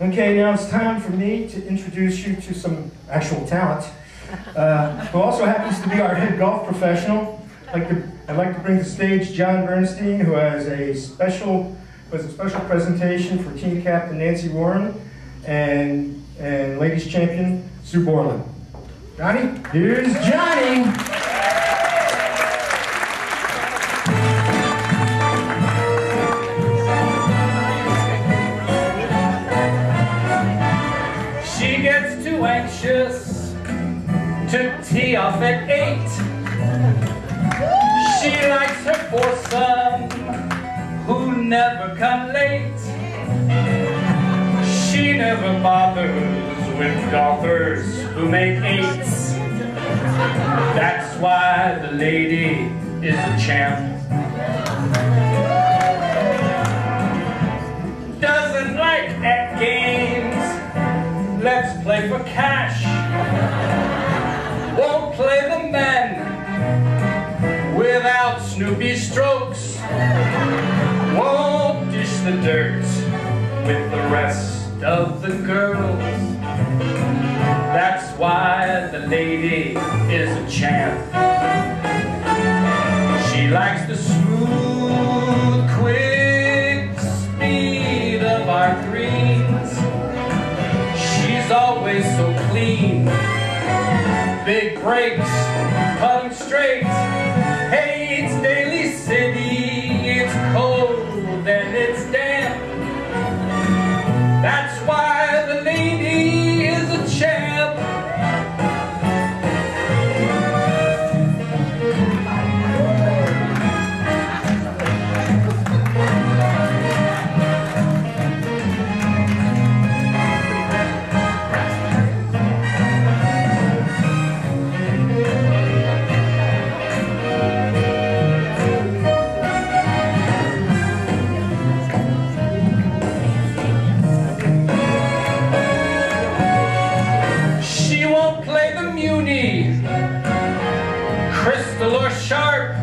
Okay, now it's time for me to introduce you to some actual talent, uh, who also happens to be our head golf professional. I'd like, to, I'd like to bring to stage John Bernstein, who has a special, has a special presentation for team captain Nancy Warren and, and ladies champion Sue Borland. Johnny, here's Johnny. Tee off at eight. She likes her foursome who never come late. She never bothers with golfers who make eights. That's why the lady is a champ. Doesn't like at games. Let's play for cash. Snoopy strokes. Won't dish the dirt with the rest of the girls. That's why the lady is a champ. She likes the smooth, quick speed of our greens. She's always so clean. Big breaks, putting straight. The Crystal or Sharp.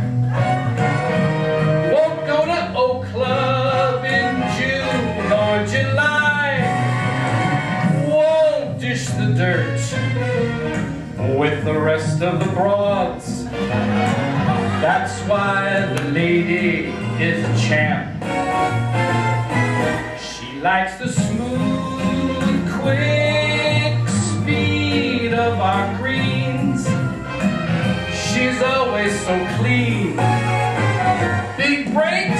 Won't go to Oak Club in June or July. Won't dish the dirt with the rest of the broads. That's why the lady is a champ. She likes the Always so clean. Big breaks,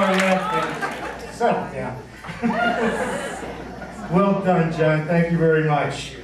more, laughing. Settle down. well done, John. Thank you very much.